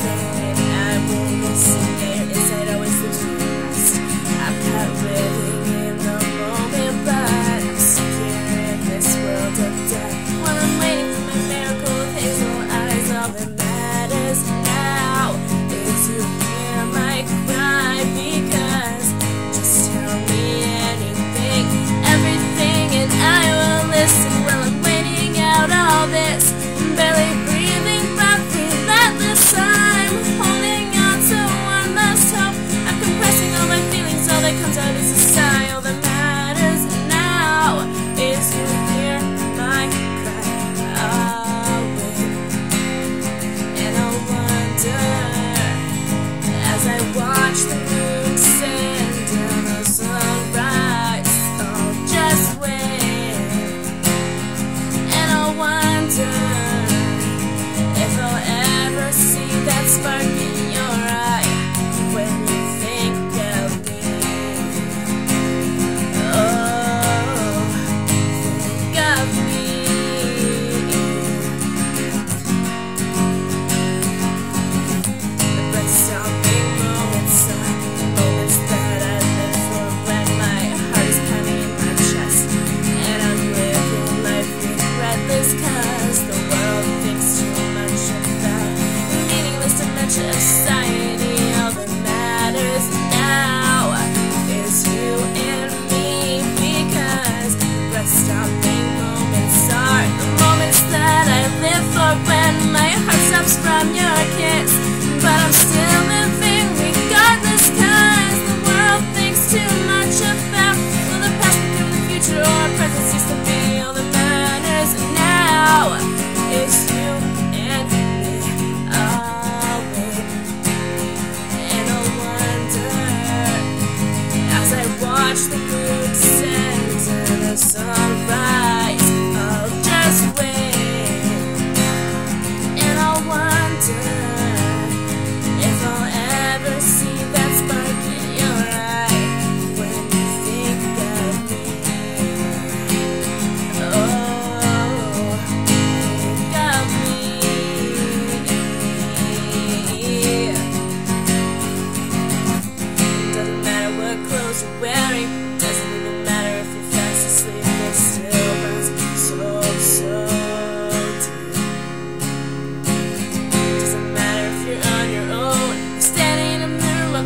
pretending I won't listen.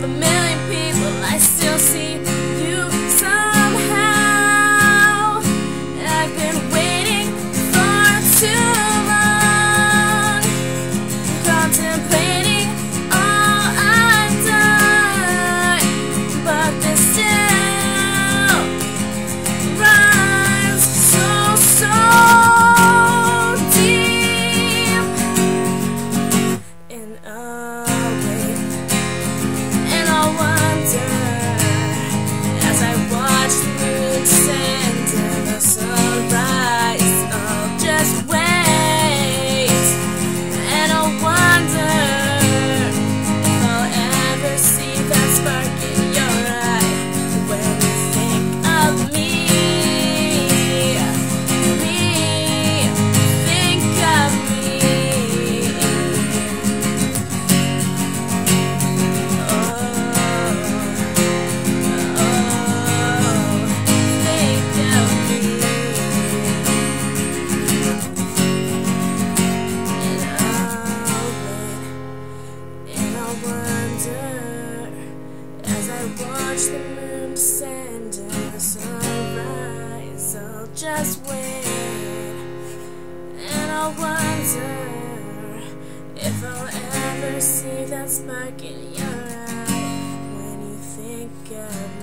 the memory. watch the moon descend and the sunrise. I'll just wait and I'll wonder if I'll ever see that spark in your eye when you think of.